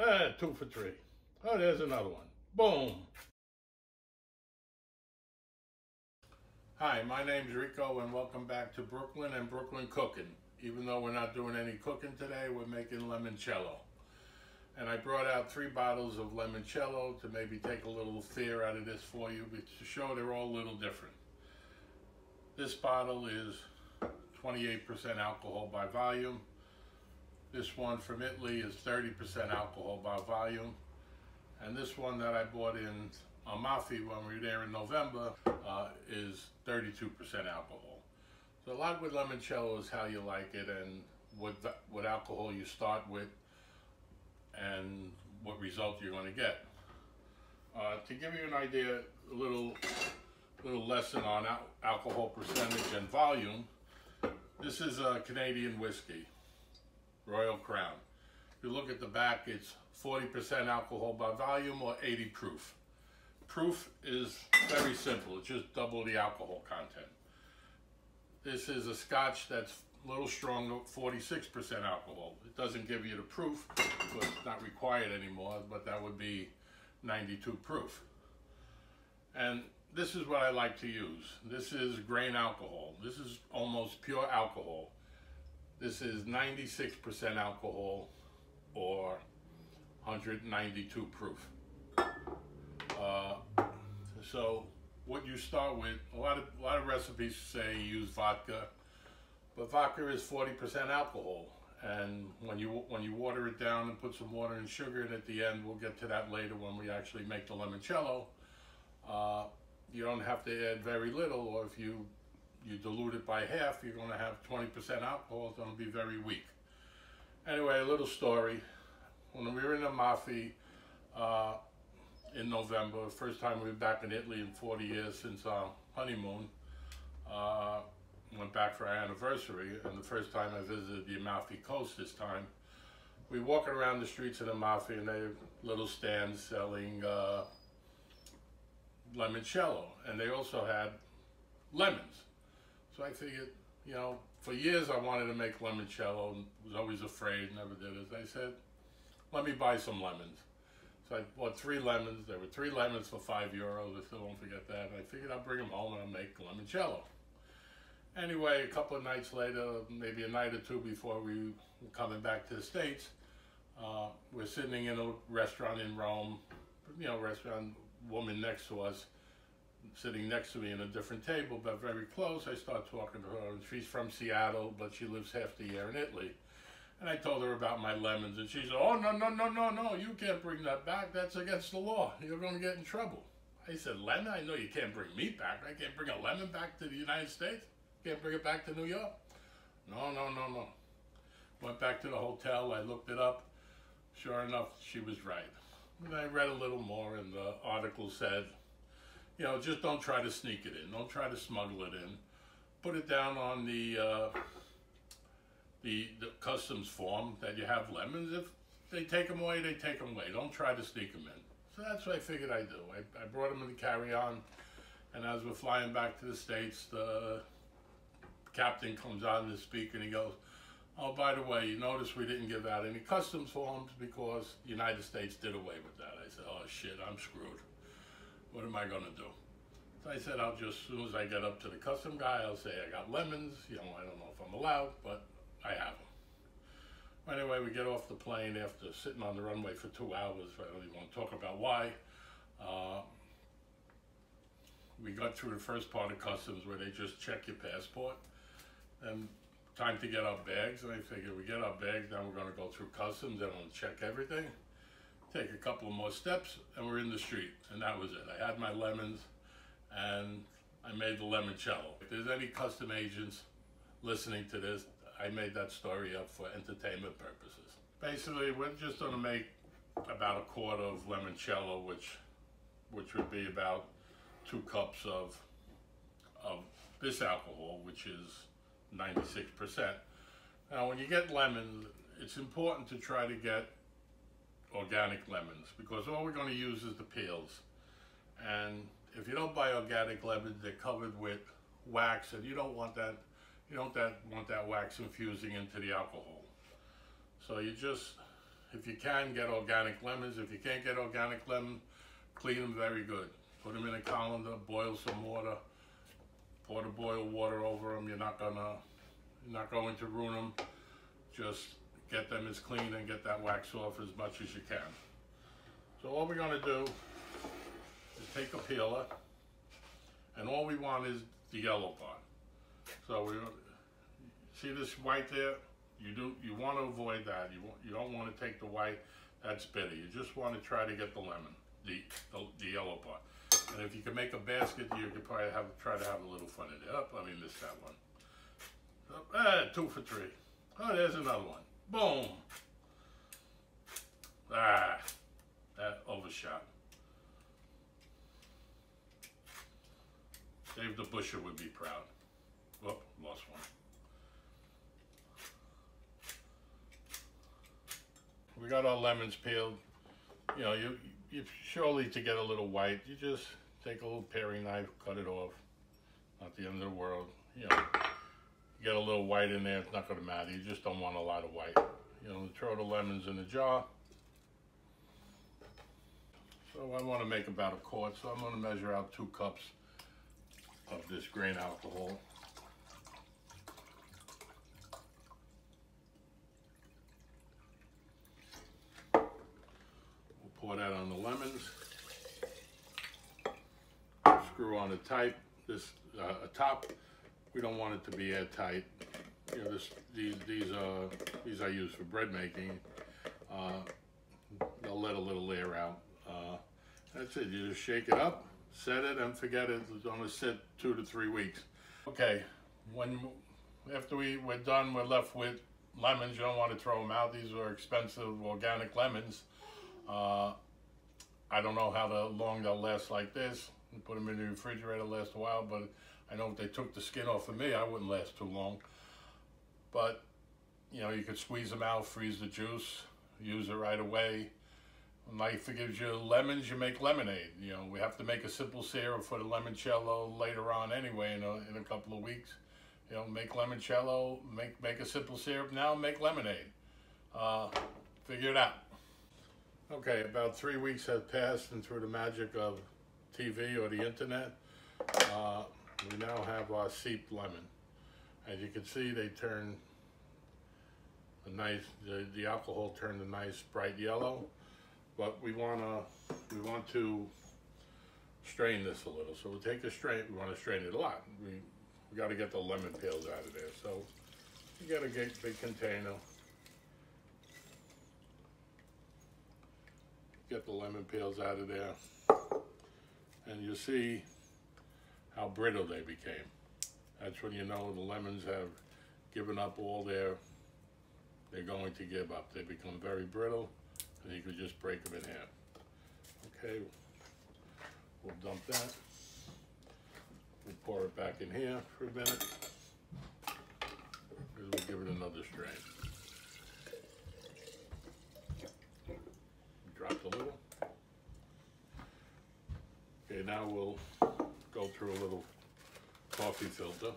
Eh, two for three. Oh, there's another one. Boom. Hi, my name's Rico and welcome back to Brooklyn and Brooklyn Cooking. Even though we're not doing any cooking today, we're making limoncello. And I brought out three bottles of limoncello to maybe take a little fear out of this for you, to show they're all a little different. This bottle is 28% alcohol by volume. This one from Italy is 30% alcohol by volume. And this one that I bought in Amalfi when we were there in November uh, is 32% alcohol. So a lot with limoncello is how you like it and what, what alcohol you start with and what result you're going to get. Uh, to give you an idea, a little, little lesson on al alcohol percentage and volume, this is a Canadian whiskey, Royal Crown. If you look at the back, it's 40% alcohol by volume or 80 proof. Proof is very simple, it's just double the alcohol content. This is a scotch that's a little stronger, 46% alcohol. It doesn't give you the proof, because it's not required anymore, but that would be 92 proof. And this is what I like to use. This is grain alcohol. This is almost pure alcohol. This is 96% alcohol or 192 proof. Uh, so what you start with, a lot of a lot of recipes say use vodka, but vodka is 40% alcohol. And when you when you water it down and put some water and sugar in at the end, we'll get to that later when we actually make the limoncello. Uh, you don't have to add very little, or if you you dilute it by half, you're going to have 20% alcohol. It's going to be very weak. Anyway, a little story. When we were in Amalfi uh, in November, first time we were back in Italy in 40 years since our honeymoon, uh, went back for our anniversary, and the first time I visited the Amalfi Coast this time, we walking around the streets of the Amalfi, and they have little stands selling uh, limoncello, and they also had lemons. So I figured, you know, for years I wanted to make limoncello and was always afraid, never did it. I said, let me buy some lemons. So I bought three lemons. There were three lemons for five euros. I still won't forget that. And I figured I'd bring them home and I'll make limoncello. Anyway, a couple of nights later, maybe a night or two before we were coming back to the States, uh, we're sitting in a restaurant in Rome, you know, restaurant, woman next to us, sitting next to me in a different table, but very close. I start talking to her, and she's from Seattle, but she lives half the year in Italy. And I told her about my lemons, and she said, oh, no, no, no, no, no, you can't bring that back. That's against the law. You're going to get in trouble. I said, lemon? I know you can't bring meat back. I can't bring a lemon back to the United States. Can't bring it back to New York. No, no, no, no. Went back to the hotel. I looked it up. Sure enough, she was right. And I read a little more, and the article said, you know, just don't try to sneak it in. Don't try to smuggle it in. Put it down on the, uh, the, the customs form that you have lemons. If they take them away, they take them away. Don't try to sneak them in. So that's what I figured I'd do. I, I brought them in the carry-on, and as we're flying back to the States, the captain comes on to speak, and he goes, oh, by the way, you notice we didn't give out any customs forms because the United States did away with that. I said, oh, shit, I'm screwed what am I going to do? So I said, I'll just, as soon as I get up to the custom guy, I'll say I got lemons. You know, I don't know if I'm allowed, but I have them. Anyway, we get off the plane after sitting on the runway for two hours. I don't even want to talk about why. Uh, we got through the first part of customs where they just check your passport. And time to get our bags. And I figured we get our bags, then we're going to go through customs and we'll check everything take a couple more steps and we're in the street and that was it. I had my lemons and i made the limoncello. If there's any custom agents listening to this i made that story up for entertainment purposes. Basically we're just going to make about a quart of limoncello which which would be about two cups of of this alcohol which is 96% now when you get lemons it's important to try to get organic lemons because all we're going to use is the peels. And if you don't buy organic lemons, they're covered with wax and you don't want that, you don't that, want that wax infusing into the alcohol. So you just, if you can, get organic lemons. If you can't get organic lemon, clean them very good. Put them in a colander, boil some water, pour the boiled water over them. You're not gonna, you're not going to ruin them. Just get them as clean and get that wax off as much as you can. So all we're gonna do is take a peeler, and all we want is the yellow part. So we see this white there. You do you want to avoid that. You want, you don't want to take the white. That's bitter. You just want to try to get the lemon, the the, the yellow part. And if you can make a basket, you could probably have try to have a little fun in it. Oh, let me miss that one. Ah, two for three. Oh, there's another one. Boom. Ah, that overshot. Dave the Busher would be proud. Whoop, lost one. We got our lemons peeled. You know, you you surely to get a little white, you just take a little paring knife, cut it off. Not the end of the world. You know, get a little white in there, it's not gonna matter. You just don't want a lot of white. You know, throw the lemons in the jar. So I want to make about a quart, so I'm going to measure out two cups of this grain alcohol. We'll pour that on the lemons. Screw on the type, this uh, a top. We don't want it to be airtight. You know, this these these uh these I use for bread making. Uh, they'll let a little air out. Uh, that's it. You just shake it up, set it, and forget it. It's to sit two to three weeks. Okay, when after we we're done, we're left with lemons. You don't want to throw them out. These are expensive organic lemons. Uh, I don't know how long they'll last like this. Put them in the refrigerator, last a while, but I know if they took the skin off of me, I wouldn't last too long. But, you know, you could squeeze them out, freeze the juice, use it right away. Life gives you lemons, you make lemonade. You know, we have to make a simple syrup for the limoncello later on anyway in a, in a couple of weeks. You know, make limoncello, make, make a simple syrup now, make lemonade. Uh, figure it out. Okay, about three weeks have passed and through the magic of TV or the internet, uh, we now have our seeped lemon. As you can see, they turn a nice, the, the alcohol turned a nice bright yellow, but we wanna, we want to strain this a little. So we'll take a strain, we wanna strain it a lot. We, we gotta get the lemon peels out of there. So you got a big, big container. Get the lemon peels out of there. And you see how brittle they became. That's when you know the lemons have given up all their, they're going to give up. They become very brittle and you can just break them in half. Okay, we'll dump that. We'll pour it back in here for a minute. We'll give it another strain. Dropped a little. Okay, now we'll go through a little coffee filter.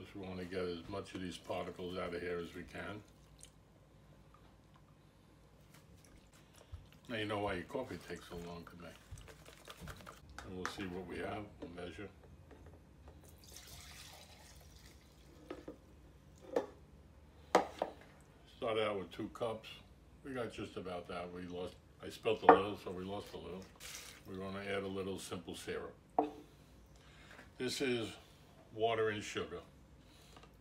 Just want to get as much of these particles out of here as we can. Now you know why your coffee takes so long to make. And we'll see what we have, we'll measure. Start out with two cups. We got just about that. We lost, I spilt a little, so we lost a little. We're gonna add a little simple syrup. This is water and sugar.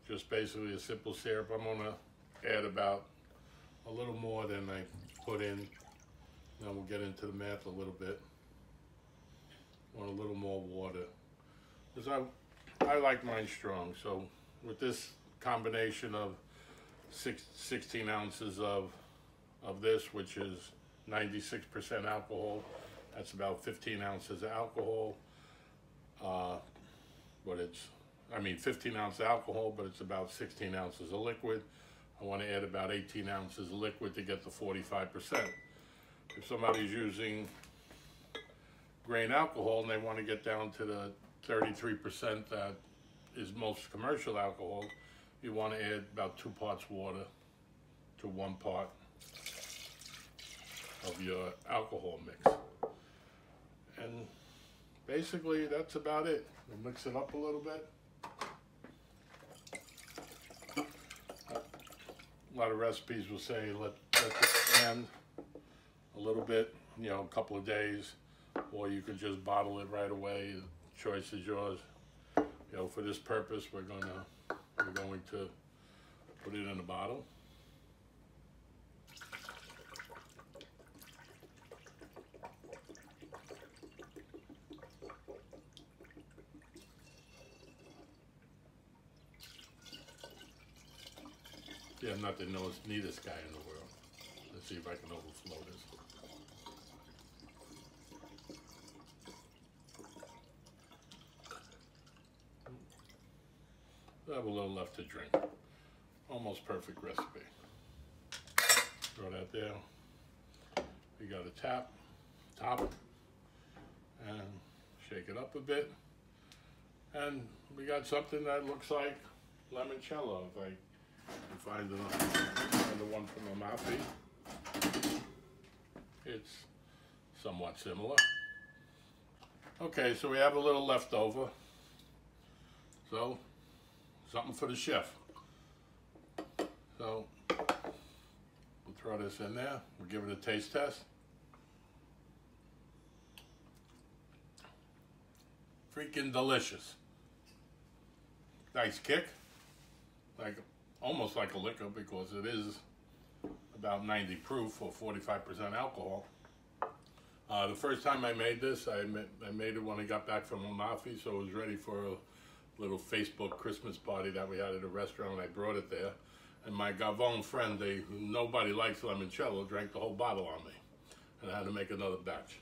Just basically a simple syrup. I'm gonna add about a little more than I put in. Now we'll get into the math a little bit. Want a little more water. Because I, I like mine strong. So with this combination of six, 16 ounces of, of this, which is 96% alcohol, that's about 15 ounces of alcohol. Uh, but it's, I mean, 15 ounce alcohol, but it's about 16 ounces of liquid. I want to add about 18 ounces of liquid to get the 45%. If somebody's using grain alcohol and they want to get down to the 33% that is most commercial alcohol, you want to add about two parts water to one part of your alcohol mix. And basically that's about it. We'll mix it up a little bit. A lot of recipes will say let, let it stand a little bit, you know, a couple of days, or you could just bottle it right away. The choice is yours. You know, for this purpose, we're gonna we're going to put it in a bottle. I'm not the knows neatest guy in the world. Let's see if I can overflow this. I have a little left to drink. Almost perfect recipe. Throw that there. We got a tap, top, and shake it up a bit. And we got something that looks like limoncello. If I can find the, find the one from the Amalfi. It's somewhat similar. Okay, so we have a little left over. So something for the chef. So we'll throw this in there. We'll give it a taste test. Freaking delicious. Nice kick. Like almost like a liquor because it is about 90 proof or 45% alcohol. Uh, the first time I made this, I, I made it when I got back from Amalfi, so it was ready for a little Facebook Christmas party that we had at a restaurant. And I brought it there. And my Gavone friend, they, nobody likes limoncello, drank the whole bottle on me. And I had to make another batch.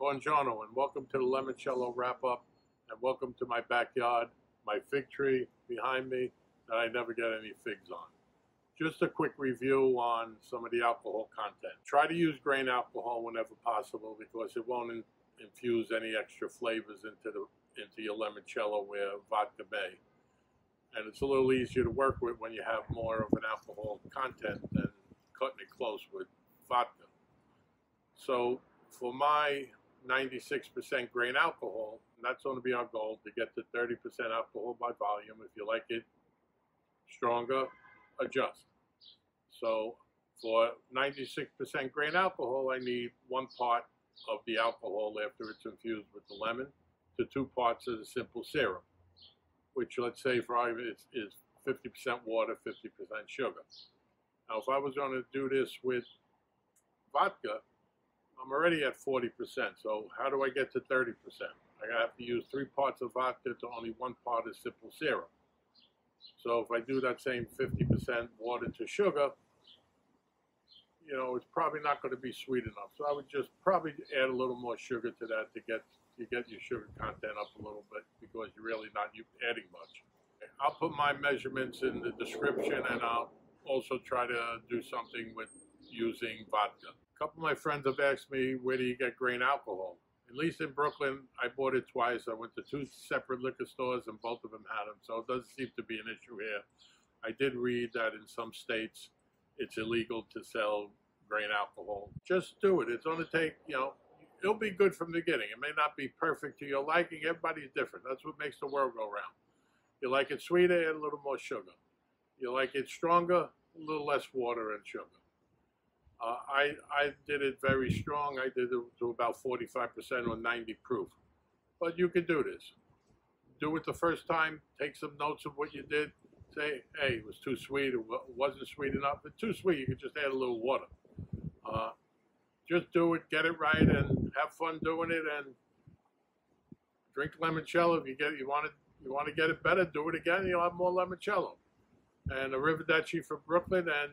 Buongiorno and welcome to the limoncello wrap up and welcome to my backyard, my fig tree behind me that I never get any figs on. Just a quick review on some of the alcohol content. Try to use grain alcohol whenever possible because it won't infuse any extra flavors into the into your limoncello where vodka may. And it's a little easier to work with when you have more of an alcohol content than cutting it close with vodka. So for my 96% grain alcohol, that's going to be our goal to get to 30% alcohol by volume. If you like it stronger, adjust. So for 96% grain alcohol, I need one part of the alcohol after it's infused with the lemon to two parts of the simple syrup, which let's say for argument is 50% water, 50% sugar. Now, if I was going to do this with vodka, I'm already at 40%. So how do I get to 30%? I have to use three parts of vodka to only one part of simple syrup. So if I do that same 50% water to sugar, you know, it's probably not going to be sweet enough. So I would just probably add a little more sugar to that to get to get your sugar content up a little bit because you're really not you adding much. I'll put my measurements in the description and I'll also try to do something with using vodka. A couple of my friends have asked me, where do you get grain alcohol? At least in Brooklyn, I bought it twice. I went to two separate liquor stores and both of them had them. So it doesn't seem to be an issue here. I did read that in some states it's illegal to sell grain alcohol. Just do it. It's going to take, you know, it'll be good from the beginning. It may not be perfect to your liking. Everybody's different. That's what makes the world go round. You like it sweeter, add a little more sugar. You like it stronger, a little less water and sugar. Uh, I, I did it very strong. I did it to about 45% or 90 proof. But you can do this. Do it the first time. Take some notes of what you did. Say, hey, it was too sweet. It wasn't sweet enough. If it's too sweet, you can just add a little water. Uh, just do it, get it right, and have fun doing it. And drink limoncello if you get you want it. You want to get it better, do it again. You'll have more limoncello. And a arrivederci from Brooklyn, and